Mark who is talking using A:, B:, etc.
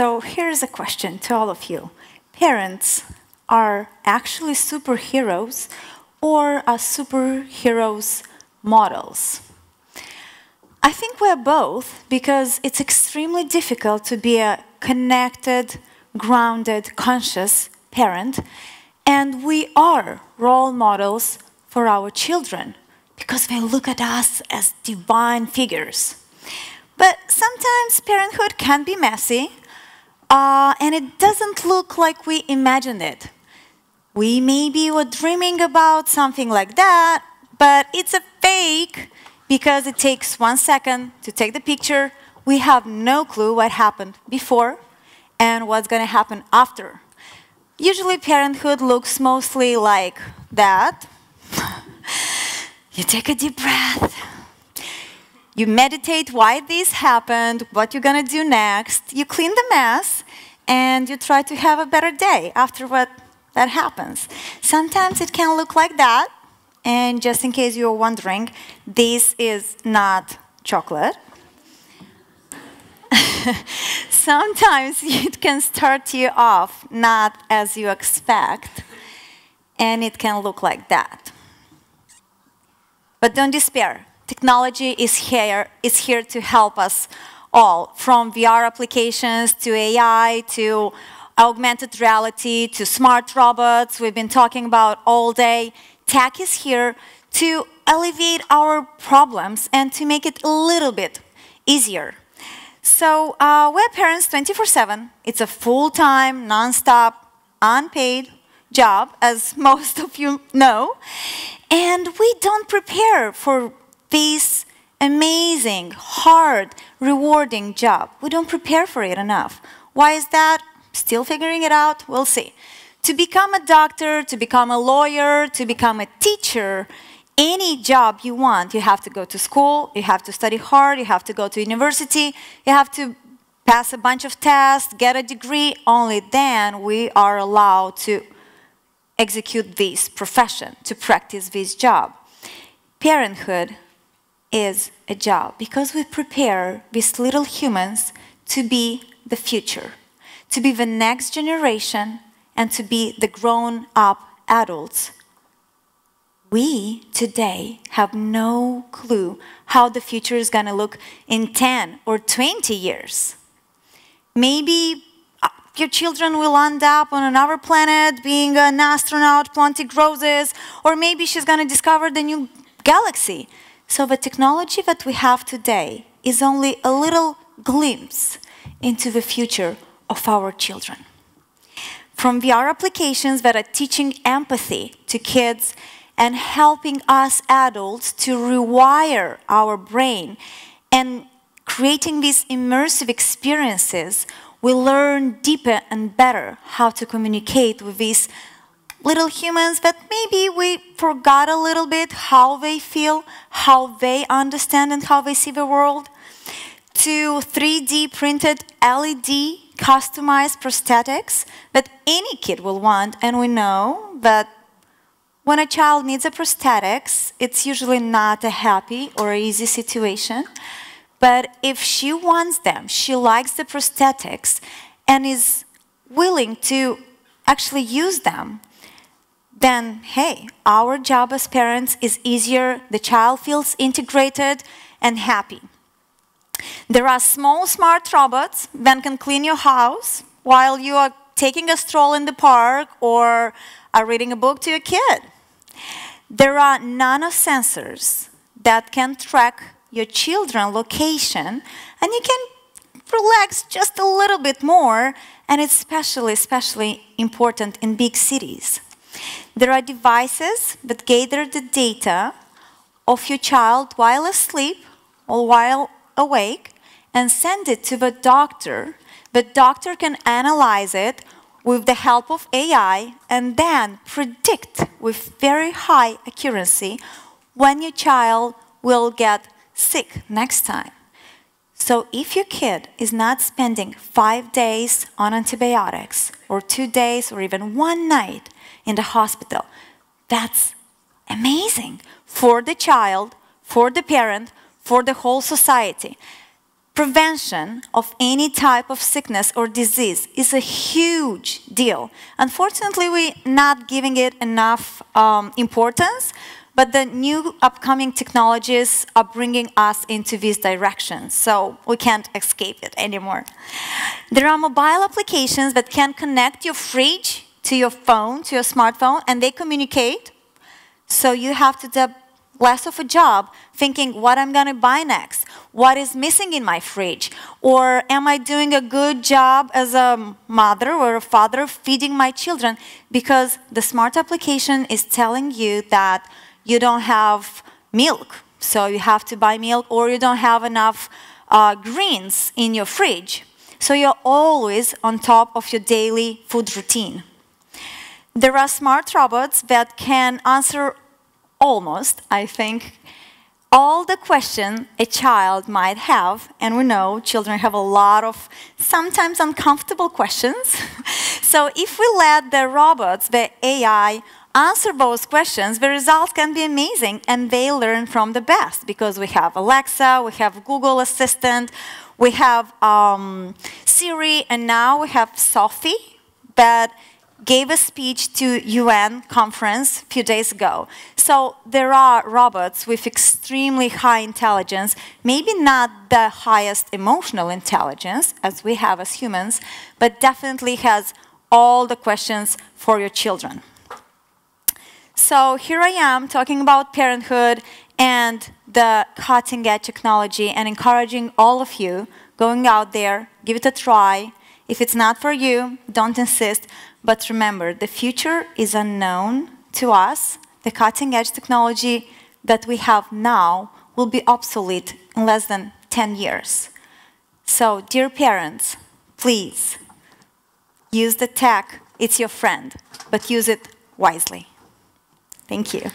A: So here's a question to all of you. Parents are actually superheroes or are superheroes models? I think we're both because it's extremely difficult to be a connected, grounded, conscious parent, and we are role models for our children because they look at us as divine figures. But sometimes parenthood can be messy, uh, and it doesn't look like we imagined it. We maybe were dreaming about something like that, but it's a fake because it takes one second to take the picture. We have no clue what happened before and what's going to happen after. Usually, parenthood looks mostly like that. you take a deep breath. You meditate why this happened, what you're going to do next. You clean the mess, and you try to have a better day after what that happens. Sometimes it can look like that, and just in case you're wondering, this is not chocolate. Sometimes it can start you off not as you expect, and it can look like that. But don't despair. Technology is here, is here to help us all, from VR applications to AI to augmented reality to smart robots we've been talking about all day tech is here to alleviate our problems and to make it a little bit easier. So uh, we're parents 24-7. It's a full-time, non-stop, unpaid job, as most of you know. And we don't prepare for this amazing, hard, rewarding job. We don't prepare for it enough. Why is that? Still figuring it out? We'll see. To become a doctor, to become a lawyer, to become a teacher, any job you want, you have to go to school, you have to study hard, you have to go to university, you have to pass a bunch of tests, get a degree. Only then we are allowed to execute this profession, to practice this job. Parenthood is a job because we prepare these little humans to be the future, to be the next generation and to be the grown up adults. We today have no clue how the future is going to look in 10 or 20 years. Maybe uh, your children will end up on another planet being an astronaut planting roses, or maybe she's going to discover the new galaxy. So the technology that we have today is only a little glimpse into the future of our children. From VR applications that are teaching empathy to kids and helping us adults to rewire our brain and creating these immersive experiences, we learn deeper and better how to communicate with these little humans that maybe we forgot a little bit how they feel, how they understand and how they see the world, to 3D printed LED customized prosthetics that any kid will want. And we know that when a child needs a prosthetics, it's usually not a happy or easy situation. But if she wants them, she likes the prosthetics and is willing to actually use them, then hey, our job as parents is easier, the child feels integrated and happy. There are small smart robots that can clean your house while you are taking a stroll in the park or are reading a book to your kid. There are nanosensors that can track your children's location and you can relax just a little bit more and it's especially, especially important in big cities. There are devices that gather the data of your child while asleep or while awake and send it to the doctor. The doctor can analyze it with the help of AI and then predict with very high accuracy when your child will get sick next time. So if your kid is not spending five days on antibiotics or two days or even one night in the hospital, that's amazing for the child, for the parent, for the whole society. prevention of any type of sickness or disease is a huge deal. Unfortunately, we're not giving it enough um, importance, but the new upcoming technologies are bringing us into this direction, so we can't escape it anymore. There are mobile applications that can connect your fridge to your phone, to your smartphone, and they communicate. So you have to do less of a job thinking what I'm going to buy next, what is missing in my fridge, or am I doing a good job as a mother or a father feeding my children? Because the smart application is telling you that you don't have milk, so you have to buy milk, or you don't have enough uh, greens in your fridge. So you're always on top of your daily food routine. There are smart robots that can answer almost, I think, all the questions a child might have, and we know children have a lot of sometimes uncomfortable questions. so if we let the robots, the AI, answer those questions, the results can be amazing, and they learn from the best because we have Alexa, we have Google Assistant, we have um, Siri, and now we have Sophia that gave a speech to UN conference a few days ago. So there are robots with extremely high intelligence, maybe not the highest emotional intelligence as we have as humans, but definitely has all the questions for your children. So here I am talking about parenthood and the cutting edge technology and encouraging all of you going out there, give it a try. If it's not for you, don't insist, but remember, the future is unknown to us. The cutting edge technology that we have now will be obsolete in less than 10 years. So, dear parents, please use the tech, it's your friend, but use it wisely. Thank you.